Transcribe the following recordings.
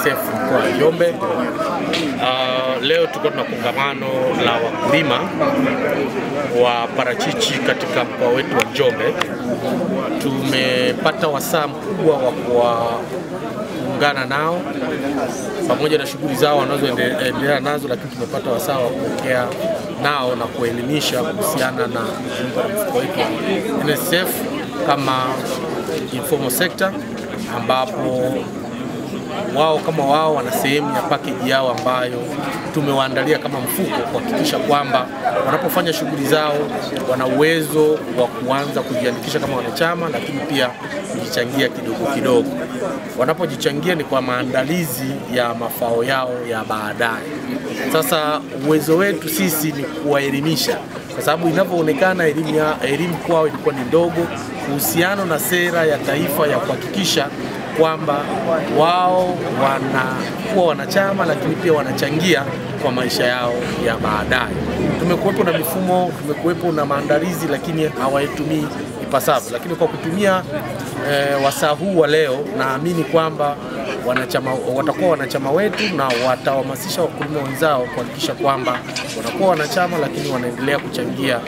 NSSF mkoa wa Njombe. Uh, leo tuko na kongamano la wakulima wa parachichi katika mkoa wetu wa Njombe. Tumepata wasaa mkubwa wa kuungana nao pamoja na shughuli zao wanazoendelea nazo, lakini tumepata wasaa wa kuongea nao na kuelimisha kuhusiana na mfuko wetu NSSF kama informal sector ambapo wao kama wao wana sehemu ya package yao ambayo tumewaandalia kama mfuko kuhakikisha kwamba wanapofanya shughuli zao wana uwezo wa kuanza kujiandikisha kama wanachama, lakini pia kujichangia kidogo kidogo. Wanapojichangia ni kwa maandalizi ya mafao yao ya baadaye. Sasa uwezo wetu sisi ni kuwaelimisha, kwa sababu inavyoonekana elimu kwao ilikuwa ni ndogo kuhusiana na sera ya taifa ya kuhakikisha kwamba wao wanakuwa wanachama lakini pia wanachangia kwa maisha yao ya baadaye. Tumekuwepo na mifumo, tumekuwepo na maandalizi, lakini hawaitumii ipasavyo. Lakini kwa kutumia e, wasaa huu wa leo, naamini kwamba wanachama watakuwa wanachama wetu na watahamasisha wakulima wenzao kuhakikisha kwamba wanakuwa wanachama, lakini wanaendelea kuchangia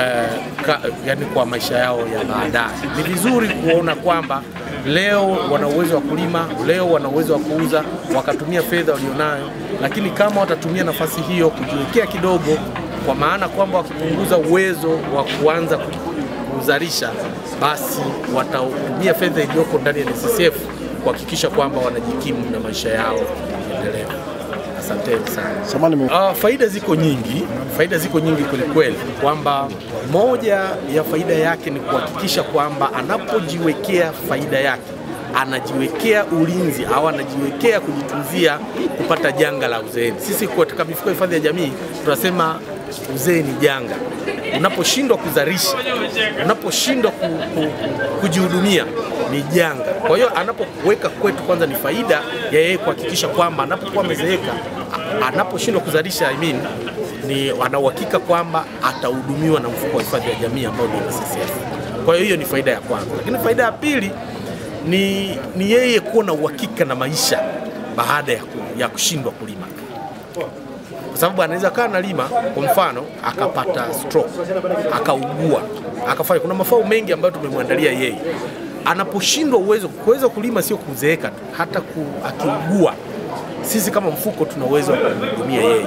eh, ka, yani kwa maisha yao ya baadaye. Ni vizuri kuona kwamba leo wana uwezo wa kulima, leo wana uwezo wa kuuza, wakatumia fedha walionayo, lakini kama watatumia nafasi hiyo kujiwekea kidogo, kwa maana kwamba wakipunguza uwezo wa kuanza kuzalisha, basi watatumia fedha iliyoko ndani ya NSSF kuhakikisha kwamba wanajikimu na maisha yao endelevu. Asanteni sana. Uh, faida ziko nyingi, faida ziko nyingi kwelikweli, kwamba moja ya faida yake ni kuhakikisha kwamba anapojiwekea faida yake anajiwekea ulinzi au anajiwekea kujitunzia kupata janga la uzeeni. Sisi katika mifuko hifadhi ya jamii tunasema uzee ni janga. Unaposhindwa kuzalisha, unaposhindwa ku, ku, kujihudumia ni janga. Kwa hiyo anapoweka kwetu, kwanza ni faida ya yeye kuhakikisha kwamba anapokuwa amezeeka, anaposhindwa kuzalisha I mean, ni wanauhakika kwamba atahudumiwa na mfuko wa hifadhi ya jamii ambao ni NSSF. Kwa hiyo hiyo ni faida ya kwanza, lakini faida ya pili ni, ni yeye kuwa na uhakika na maisha baada ya, ya kushindwa kulima kwa sababu anaweza kaa analima kwa mfano akapata stroke akaugua akafanya. Kuna mafao mengi ambayo tumemwandalia yeye. Anaposhindwa uwezo kuweza kulima, sio kuzeeka tu, hata ku, akiugua, sisi kama mfuko tuna uwezo wa kumhudumia yeye.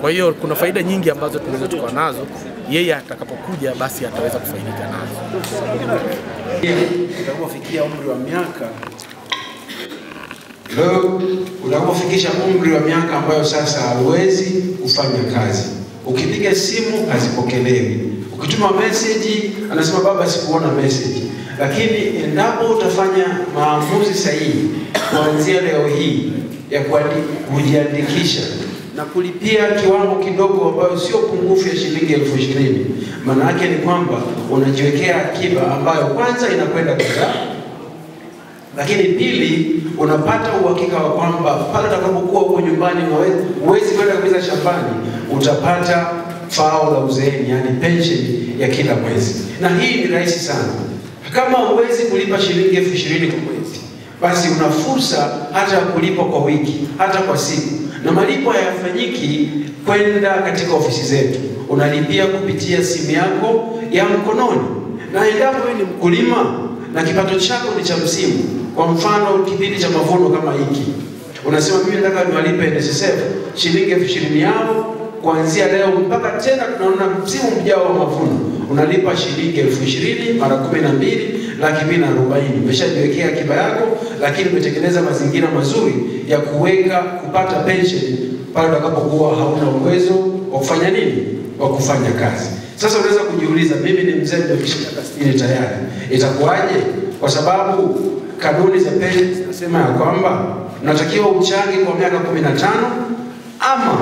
Kwa hiyo kuna faida nyingi ambazo tunaweza tukawa nazo, yeye atakapokuja basi ataweza kufaidika nazo. Utakapofikia umri wa miaka leo, utakapofikisha umri wa miaka ambayo sasa hauwezi kufanya kazi, ukipiga simu hazipokelewi, ukituma meseji anasema baba, sikuona meseji. Lakini endapo utafanya maamuzi sahihi kuanzia leo hii ya kujiandikisha na kulipia kiwango kidogo ambayo sio pungufu ya shilingi elfu ishirini maana yake ni kwamba unajiwekea akiba ambayo kwanza inakwenda kuzaa, lakini pili unapata uhakika wa kwamba pale utakapokuwa huko nyumbani huwezi kwenda kuuza shambani, utapata fao la uzeeni, yani pension ya kila mwezi, na hii ni rahisi sana. Kama huwezi kulipa shilingi elfu ishirini kwa mwezi, basi una fursa hata ya kulipa kwa wiki, hata kwa siku. Na malipo hayafanyiki kwenda katika ofisi zetu, unalipia kupitia simu yako ya mkononi. Na endapo wewe ni mkulima na kipato chako ni cha msimu, kwa mfano kipindi cha mavuno kama hiki, unasema mimi nataka niwalipe NSSF shilingi elfu ishirini yao kuanzia leo mpaka tena tunaona msimu mjao wa mavuno, unalipa shilingi elfu ishirini mara kumi na mbili laki mbili na arobaini. Umeshajiwekea akiba yako, lakini umetengeneza mazingira mazuri ya kuweka kupata pensheni pale utakapokuwa hauna uwezo wa kufanya nini, wa kufanya kazi. Sasa unaweza kujiuliza, mimi ni mzee nimefikisha miaka sitini tayari, itakuwaje? Kwa sababu kanuni za pensheni zinasema ya kwamba unatakiwa uchange kwa miaka kumi na tano ama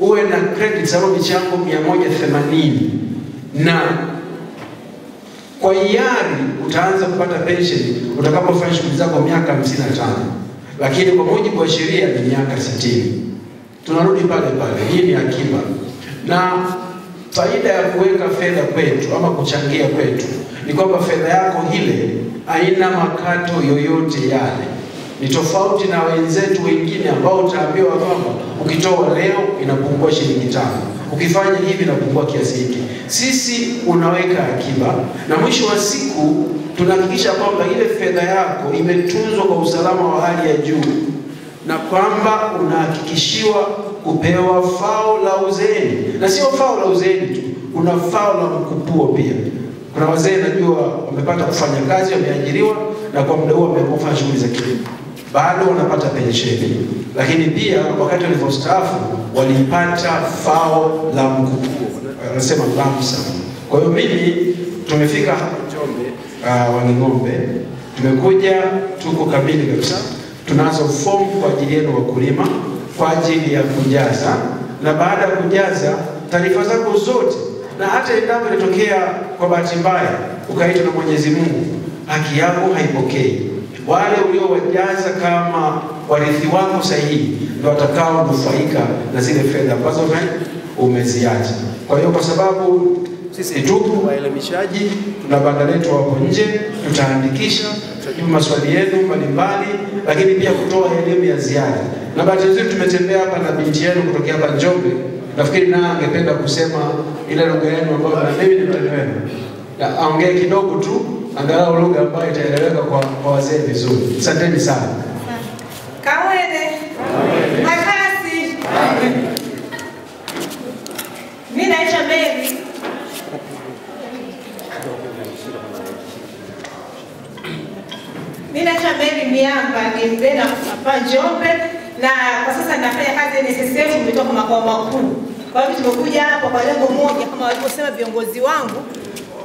uwe na credits au michango mia moja themanini na kwa hiari utaanza kupata pension utakapofanya shughuli zako miaka 55, lakini kwa mujibu wa sheria ni miaka 60. Tunarudi pale pale, hii ni akiba. Na faida ya kuweka fedha kwetu ama kuchangia kwetu ni kwamba fedha yako ile haina makato yoyote yale. Ni tofauti na wenzetu wengine ambao utaambiwa kwamba ukitoa leo inapungua shilingi tano, ukifanya hivi inapungua kiasi hiki. Sisi unaweka akiba na mwisho wa siku tunahakikisha kwamba ile fedha yako imetunzwa kwa usalama wa hali ya juu na kwamba unahakikishiwa kupewa fao la uzeeni, na sio fao la uzeeni tu, kuna fao la mkupuo pia. Kuna wazee najua wamepata kufanya kazi, wameajiriwa na kwa muda huo wamekufanya shughuli za kilimo, bado wanapata pensheni, lakini pia wakati walivyostaafu walipata fao la mkupuo, wanasema lamsa. Kwa hiyo mimi tumefika hapa Njombe uh, Wanging'ombe, tumekuja tuko kamili kabisa. Tunazo fomu kwa ajili yenu wakulima kwa ajili ya kujaza, na baada ya kujaza taarifa zako zote, na hata endapo ilitokea kwa bahati mbaya ukaitwa na Mwenyezi Mungu, haki yako haipokei. Wale uliowajaza kama warithi wako sahihi ndio watakao nufaika na zile fedha ambazo umeziacha. Kwa hiyo kwa sababu sisi tupo waelimishaji, tuna banda letu hapo nje, tutaandikisha, tutajibu maswali yenu mbalimbali, lakini pia kutoa elimu ya ziada. Na bahati nzuri tumetembea hapa na binti yenu kutokea hapa Njombe, nafikiri naye angependa kusema ile lugha yenu ambayo na mimi ni mtani aongee kidogo tu, angalau lugha ambayo itaeleweka kwa, kwa wazee vizuri. Asanteni sana. Kawede Makasi. Mimi naitwa Mary. Mimi naitwa Mary Miamba, ni mgeni hapa Njombe na kwa sasa nafanya kazi NSSF nimetoka makao makuu. Kwa hiyo tumekuja hapa kwa lengo moja kama walivyosema viongozi wangu,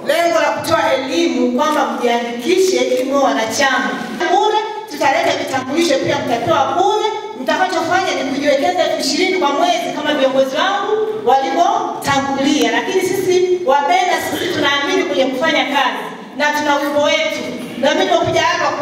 lengo la kutoa elimu kwamba mjiandikishe ili mwe wanachama bure. Tutaleta vitambulisho pia mtapewa bure. Mtakachofanya ni kujiwekeza elfu ishirini kwa mwezi kama viongozi wangu walivyotangulia, lakini sisi Wabena sisi tunaamini kwenye kufanya kazi na tuna wimbo wetu, na mimi nimekuja hapa